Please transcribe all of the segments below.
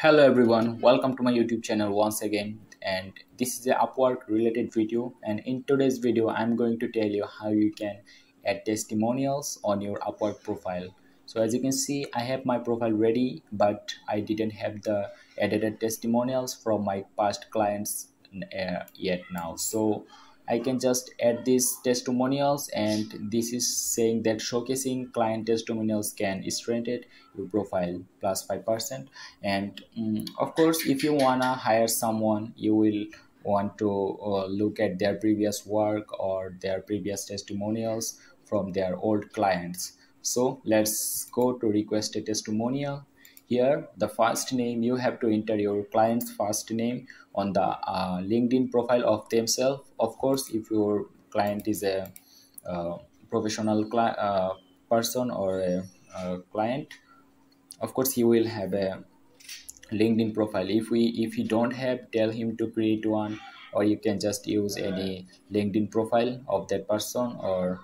Hello everyone, welcome to my YouTube channel once again and this is a Upwork related video and in today's video I'm going to tell you how you can add testimonials on your Upwork profile. So as you can see I have my profile ready but I didn't have the edited testimonials from my past clients uh, yet now. So I can just add these testimonials and this is saying that showcasing client testimonials can strengthen your profile plus 5% and um, of course if you wanna hire someone you will want to uh, look at their previous work or their previous testimonials from their old clients. So let's go to request a testimonial here the first name you have to enter your client's first name on the uh, linkedin profile of themselves. Of course if your client is a uh, professional uh, person or a, a, client of course he will have a linkedin profile. If we if you don't have tell him to create one or you can just use any linkedin profile of that person or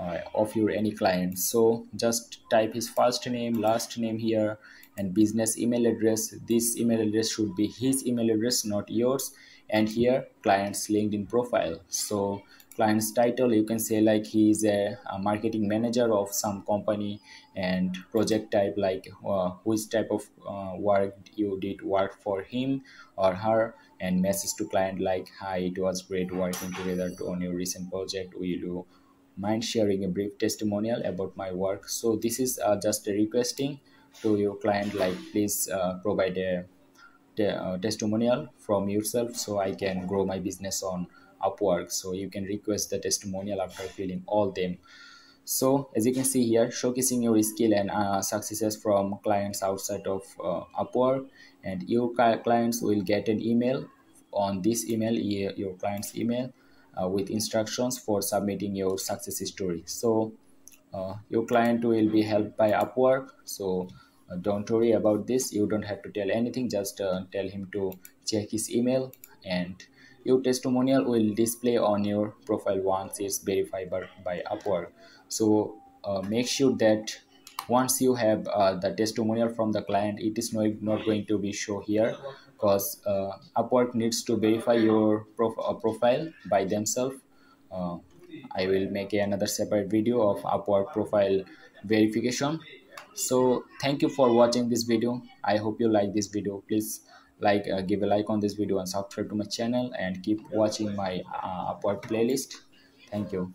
uh, of your any client. So just type his first name last name here and business email address. This email address should be his email address not yours. And here client's linkedin profile. So client's title you can say like he is a, a marketing manager of some company and project type like uh, which type of uh, work you did work for him or her and message to client like hi it was great working together on your recent project. Will you mind sharing a brief testimonial about my work. So this is uh, just a requesting to your client like please uh, provide a, uh, testimonial from yourself so i can grow my business on upwork. So you can request the testimonial after filling all them. So as you can see here showcasing your skill and uh, successes from clients outside of uh, upwork. And your clients will get an email. On this email your client's email uh, with instructions for submitting your success story. So uh, your client will be helped by upwork. So uh, don't worry about this. You don't have to tell anything. Just uh, tell him to check his email and your testimonial will display on your profile once it's verified by, by upwork. So uh, make sure that once you have uh, the testimonial from the client it is not, not going to be show here because uh, upwork needs to verify your prof uh, profile by themselves. Uh, i will make another separate video of upwork profile verification. So thank you for watching this video. I hope you like this video. Please like uh, give a like on this video and subscribe to my channel and keep watching my uh, upwork playlist. Thank you